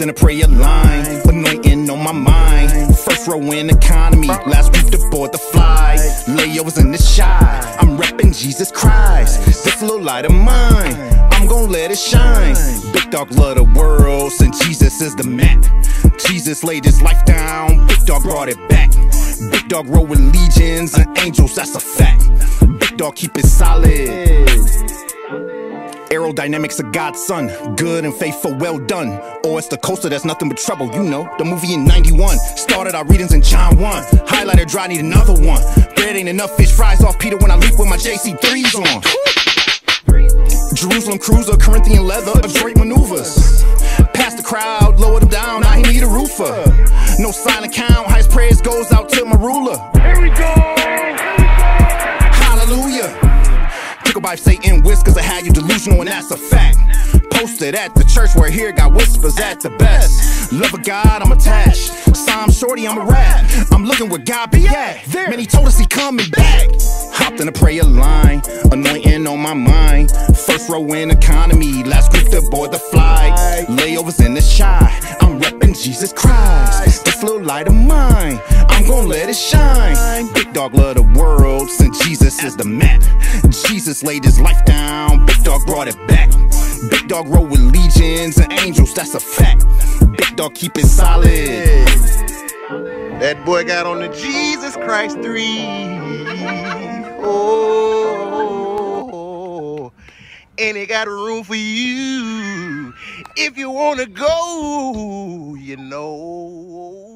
In a prayer line, anointing on my mind. First row in economy, last week to board the flight. Layovers in the shy, I'm repping Jesus Christ. This little light of mine, I'm gonna let it shine. Big dog love the world, and Jesus is the map. Jesus laid his life down, Big dog brought it back. Big dog roll with legions and angels, that's a fact. Big dog keep it solid. Aerodynamics of God's son, good and faithful, well done. Or it's the coaster that's nothing but trouble, you know. The movie in 91 started our readings in John 1. Highlighter dry, need another one. Bread ain't enough, fish fries off Peter when I leap with my JC3s on. Jerusalem cruiser, Corinthian leather, Adroit maneuvers. Past the crowd, lower them down, he need a roofer. No silent count, highest praise goes out to my ruler. Here we go. By Satan whiskers, I had you delusional, and that's a fact. Posted at the church where here got whispers at the best. Love of God, I'm attached. Psalm shorty, I'm a rap. I'm looking where God be at. Man, he told us he coming back. Hopped in a prayer line, anointing on my mind. First row in economy, last group to board the flight. Layovers in the shy, I'm repping Jesus Christ. This little light of mine, I'm gonna let it shine. Big dog love the world, since Jesus is the map. Jesus laid his life down, Big dog brought it back. Big dog roll with legions and angels, that's a fact. Big dog keep it solid. That boy got on the Jesus Christ 3. Oh, and it got room for you if you want to go, you know.